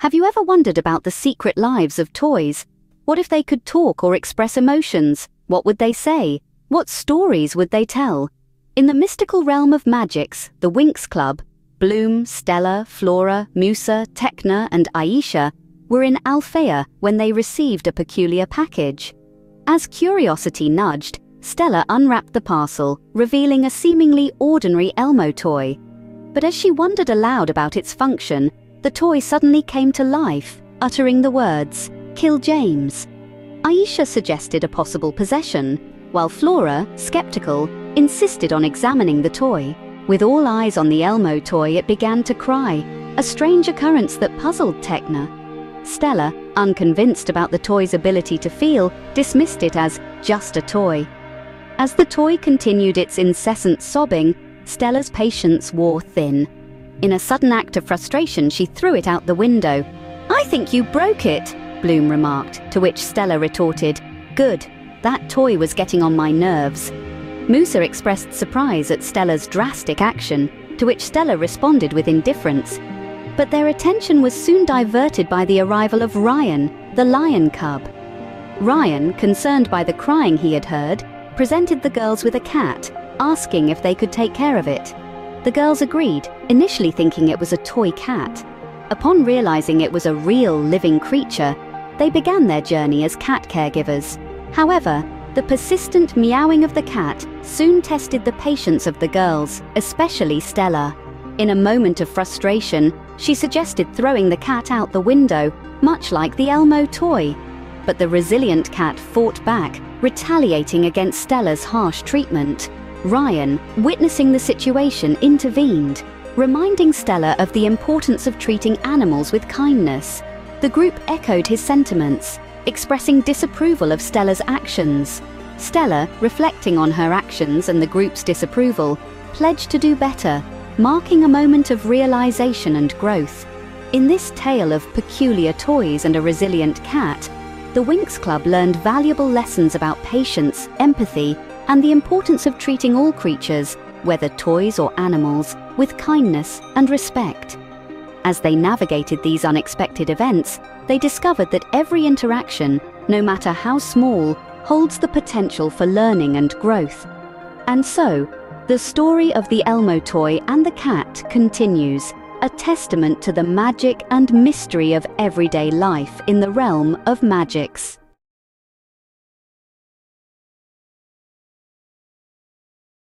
Have you ever wondered about the secret lives of toys? What if they could talk or express emotions? What would they say? What stories would they tell? In the mystical realm of Magix, the Winx Club, Bloom, Stella, Flora, Musa, Tecna, and Aisha were in Alfea when they received a peculiar package. As curiosity nudged, Stella unwrapped the parcel, revealing a seemingly ordinary Elmo toy. But as she wondered aloud about its function, the toy suddenly came to life, uttering the words, Kill James. Aisha suggested a possible possession, while Flora, skeptical, insisted on examining the toy. With all eyes on the Elmo toy, it began to cry, a strange occurrence that puzzled Tecna. Stella, unconvinced about the toy's ability to feel, dismissed it as just a toy. As the toy continued its incessant sobbing, Stella's patience wore thin. In a sudden act of frustration, she threw it out the window. I think you broke it, Bloom remarked, to which Stella retorted, Good, that toy was getting on my nerves. Musa expressed surprise at Stella's drastic action, to which Stella responded with indifference. But their attention was soon diverted by the arrival of Ryan, the lion cub. Ryan, concerned by the crying he had heard, presented the girls with a cat, asking if they could take care of it. The girls agreed, initially thinking it was a toy cat. Upon realizing it was a real living creature, they began their journey as cat caregivers. However, the persistent meowing of the cat soon tested the patience of the girls, especially Stella. In a moment of frustration, she suggested throwing the cat out the window, much like the Elmo toy. But the resilient cat fought back, retaliating against Stella's harsh treatment. Ryan, witnessing the situation, intervened, reminding Stella of the importance of treating animals with kindness. The group echoed his sentiments, expressing disapproval of Stella's actions. Stella, reflecting on her actions and the group's disapproval, pledged to do better, marking a moment of realization and growth. In this tale of peculiar toys and a resilient cat, the Winx Club learned valuable lessons about patience, empathy, and the importance of treating all creatures, whether toys or animals, with kindness and respect. As they navigated these unexpected events, they discovered that every interaction, no matter how small, holds the potential for learning and growth. And so, the story of the Elmo toy and the cat continues, a testament to the magic and mystery of everyday life in the realm of Magix.